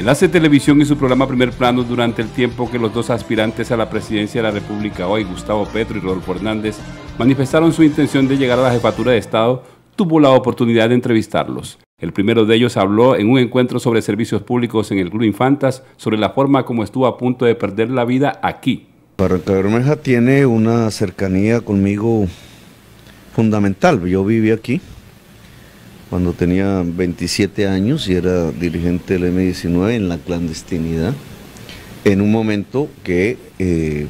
Enlace Televisión y su programa Primer Plano durante el tiempo que los dos aspirantes a la presidencia de la República hoy, Gustavo Petro y Rodolfo Hernández, manifestaron su intención de llegar a la jefatura de Estado, tuvo la oportunidad de entrevistarlos. El primero de ellos habló en un encuentro sobre servicios públicos en el Club Infantas sobre la forma como estuvo a punto de perder la vida aquí. Barranca Bermeja tiene una cercanía conmigo fundamental. Yo viví aquí cuando tenía 27 años y era dirigente del M19 en la clandestinidad, en un momento que eh,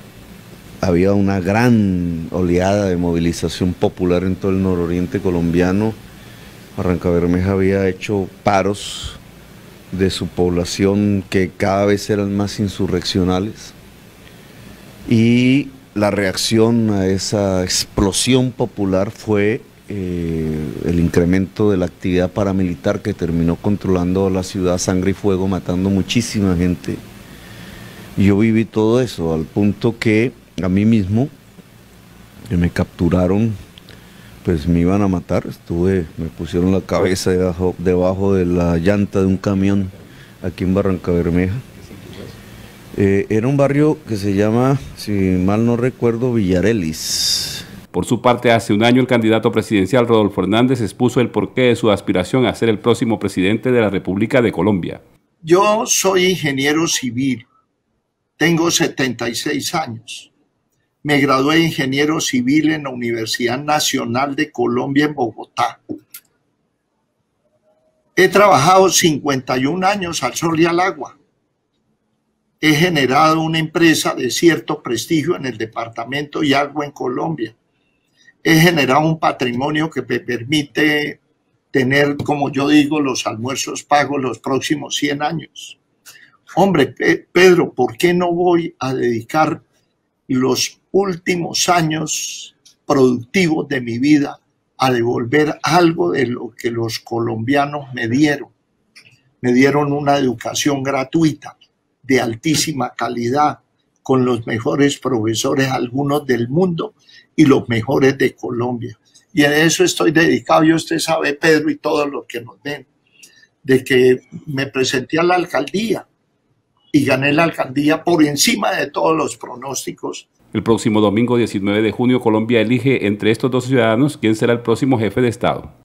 había una gran oleada de movilización popular en todo el nororiente colombiano. Barranca Bermeja había hecho paros de su población que cada vez eran más insurreccionales. Y la reacción a esa explosión popular fue eh, el incremento de la actividad paramilitar que terminó controlando la ciudad sangre y fuego, matando muchísima gente. yo viví todo eso, al punto que a mí mismo, me capturaron, pues me iban a matar, estuve, me pusieron la cabeza debajo, debajo de la llanta de un camión aquí en Barranca Bermeja. Eh, era un barrio que se llama, si mal no recuerdo, Villarelis. Por su parte, hace un año el candidato presidencial Rodolfo Hernández expuso el porqué de su aspiración a ser el próximo presidente de la República de Colombia. Yo soy ingeniero civil, tengo 76 años. Me gradué de ingeniero civil en la Universidad Nacional de Colombia en Bogotá. He trabajado 51 años al sol y al agua. He generado una empresa de cierto prestigio en el departamento y agua en Colombia he generado un patrimonio que me permite tener, como yo digo, los almuerzos pagos los próximos 100 años. Hombre, Pedro, ¿por qué no voy a dedicar los últimos años productivos de mi vida a devolver algo de lo que los colombianos me dieron? Me dieron una educación gratuita, de altísima calidad, con los mejores profesores, algunos del mundo, y los mejores de Colombia. Y en eso estoy dedicado. Y usted sabe, Pedro, y todos los que nos ven, de que me presenté a la alcaldía y gané la alcaldía por encima de todos los pronósticos. El próximo domingo 19 de junio Colombia elige entre estos dos ciudadanos quién será el próximo jefe de Estado.